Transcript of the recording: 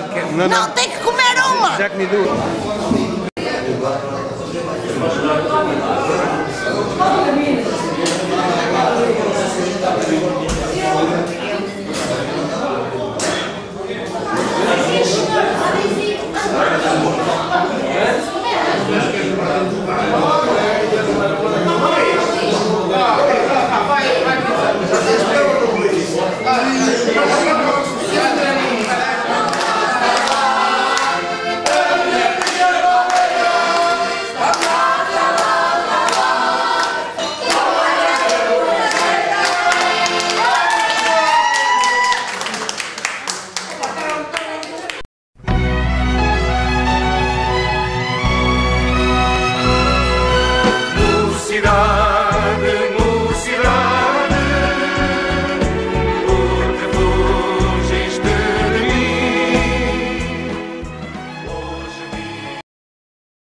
Não, muito Não, Não, não. tem que comer uma. Já comi duas. Thank